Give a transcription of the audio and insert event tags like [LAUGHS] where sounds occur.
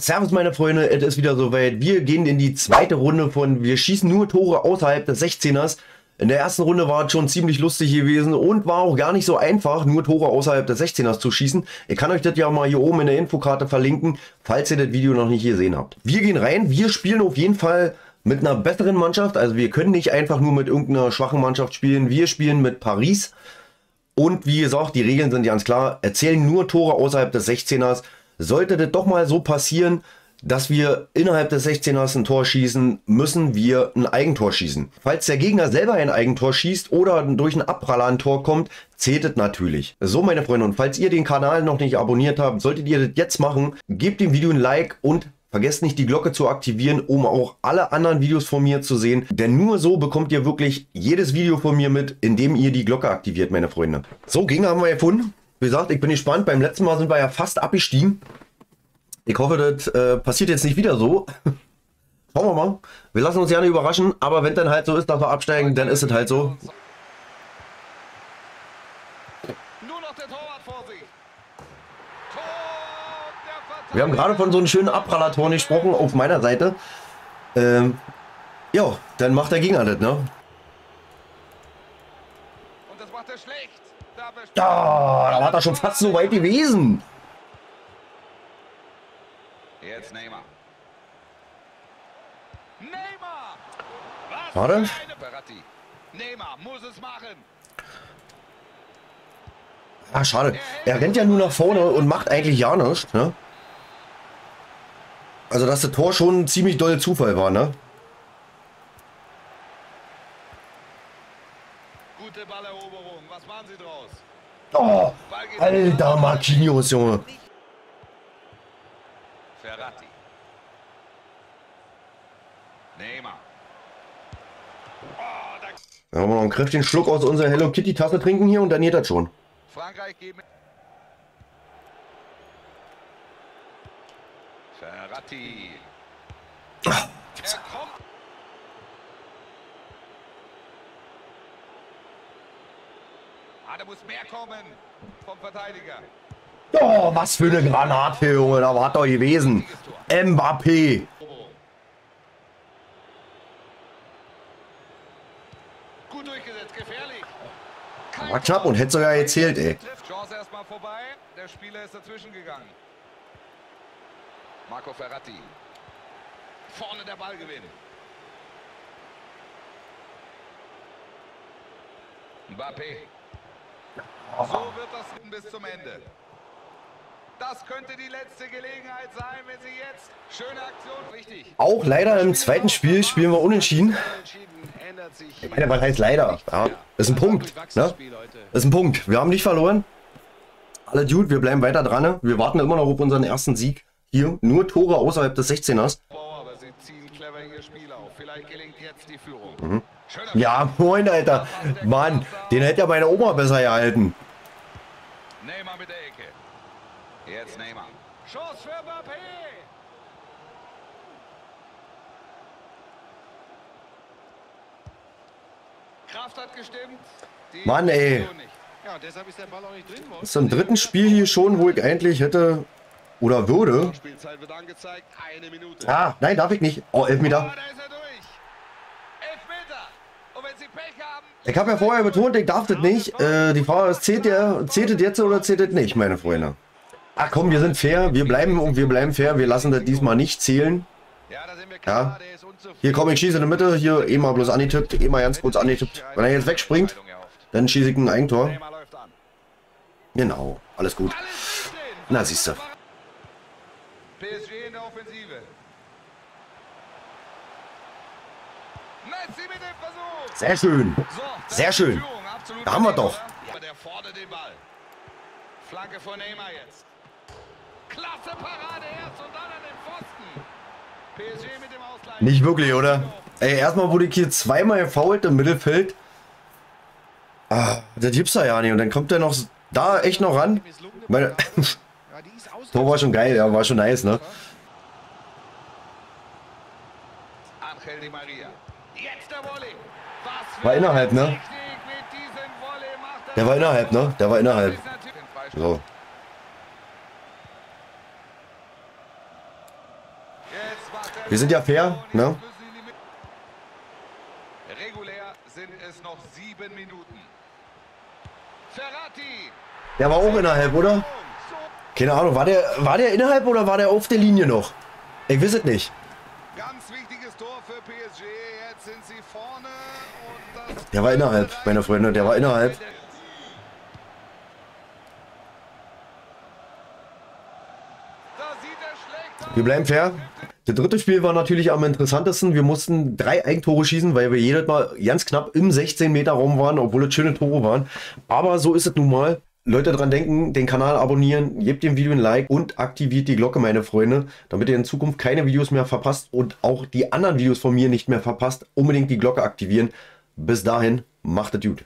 Servus meine Freunde, es ist wieder soweit. Wir gehen in die zweite Runde von Wir schießen nur Tore außerhalb des 16ers. In der ersten Runde war es schon ziemlich lustig gewesen und war auch gar nicht so einfach, nur Tore außerhalb des 16ers zu schießen. Ich kann euch das ja mal hier oben in der Infokarte verlinken, falls ihr das Video noch nicht gesehen habt. Wir gehen rein, wir spielen auf jeden Fall mit einer besseren Mannschaft. Also wir können nicht einfach nur mit irgendeiner schwachen Mannschaft spielen. Wir spielen mit Paris. Und wie gesagt, die Regeln sind ganz klar. Erzählen nur Tore außerhalb des 16ers. Sollte das doch mal so passieren, dass wir innerhalb des 16ers ein Tor schießen, müssen wir ein Eigentor schießen. Falls der Gegner selber ein Eigentor schießt oder durch einen Abpraller ein Tor kommt, zählt es natürlich. So meine Freunde, und falls ihr den Kanal noch nicht abonniert habt, solltet ihr das jetzt machen. Gebt dem Video ein Like und Vergesst nicht die Glocke zu aktivieren, um auch alle anderen Videos von mir zu sehen. Denn nur so bekommt ihr wirklich jedes Video von mir mit, indem ihr die Glocke aktiviert, meine Freunde. So, Gegner haben wir gefunden. Wie gesagt, ich bin gespannt. Beim letzten Mal sind wir ja fast abgestiegen. Ich hoffe, das äh, passiert jetzt nicht wieder so. [LAUGHS] Schauen wir mal. Wir lassen uns gerne überraschen, aber wenn dann halt so ist, dass wir absteigen, dann ist es halt so. Wir haben gerade von so einem schönen Abprallator gesprochen auf meiner Seite. Ähm, ja, dann macht der Gegner das, ne? Und das macht er schlecht. Da, da war er schon fast so weit gewesen. Jetzt Neymar. Neymar! Warte. Neymar muss es machen. Ah, schade. Er rennt ja nur nach vorne und macht eigentlich ja nichts. Ne? Also, dass das Tor schon ein ziemlich doll Zufall war, ne? Gute Balleroberung. Was machen Sie draus? Oh, alter Marquinhos, Junge. Ferrati. Neymar. Oh, da ja, wir noch einen kräftigen Schluck aus unserer Hello Kitty Tasse trinken hier und dann geht das schon. Frankreich geben. Ferrati. Oh. Er kommt. Ah, da muss mehr kommen vom Verteidiger. Oh, was für eine Granate, Junge. Da war doch gewesen. Mbappé. Gut durchgesetzt, gefährlich. War knapp und hätte sogar erzählt, ey. Chance erstmal vorbei. Der Spieler ist dazwischen gegangen. Marco Ferratti. Vorne der Ball gewinnen. Mbappé. So wird das bis zum Ende. Das könnte die letzte Gelegenheit sein, wenn sie jetzt... Schöne Aktion, richtig. Auch leider im zweiten Spiel spielen wir unentschieden. Ich meine, was heißt leider? Ja, ist ein Punkt. Ne? Ist ein Punkt. Wir haben nicht verloren. Alle Dude, wir bleiben weiter dran. Wir warten immer noch auf unseren ersten Sieg. Hier, nur Tore außerhalb des 16ers. Mhm. Ja, [LAUGHS] moin, Alter. Mann, den hätte ja meine Oma besser gehalten. Neymar mit der Ecke. Jetzt Neymar. Chance für Mbappé. Kraft hat gestimmt. Die Mann, ey. Ja, deshalb ist der Ball auch nicht drin. Das ist im dritten Spiel hier schon, wo ich eigentlich hätte oder würde. Ah, nein, darf ich nicht. Oh, Elfmeter. Ich habe ja vorher betont, ich darf das nicht. Äh, die Frage ist, zählt der, zählt das jetzt oder zählt das nicht, meine Freunde? Ach komm, wir sind fair, wir bleiben und wir bleiben fair, wir lassen das diesmal nicht zählen. Ja. Hier komm, ich schieße in der Mitte, hier eh mal bloß angetippt, eh mal ganz kurz angetippt. Wenn er jetzt wegspringt, dann schieße ich ein Eigentor. Genau, alles gut. Na, siehst du. In der Offensive. Sehr schön. Sehr schön. Da haben wir doch. Der fordert den Ball. Flanke von Neymar jetzt. Klasse Parade erst und dann an den Pfosten. PSG mit dem Ausgleich. Nicht wirklich, oder? Ey, erstmal wurde ich hier zweimal gefault im Mittelfeld. Ah, das gibt's da ja nicht. Und dann kommt er noch da echt noch ran. Meine, [LAUGHS] Tor war schon geil, ja, war schon nice, ne? War innerhalb, ne? Der war innerhalb, ne? Der war innerhalb. So. Wir sind ja fair, ne? Regulär sind es noch sieben Minuten. Ferrati. Der war auch innerhalb, oder? Keine Ahnung, war der, war der innerhalb oder war der auf der Linie noch? Ich weiß es nicht. Ganz wichtiges Tor für PSG. Jetzt sind sie vorne. Und das Der war innerhalb, meine Freunde, der war innerhalb. Er. Wir bleiben fair. Das dritte Spiel war natürlich am interessantesten. Wir mussten drei Eigentore schießen, weil wir jedes Mal ganz knapp im 16 Meter Raum waren, obwohl es schöne Tore waren. Aber so ist es nun mal. Leute dran denken, den Kanal abonnieren, gebt dem Video ein Like und aktiviert die Glocke, meine Freunde, damit ihr in Zukunft keine Videos mehr verpasst und auch die anderen Videos von mir nicht mehr verpasst. Unbedingt die Glocke aktivieren. Bis dahin, macht es gut.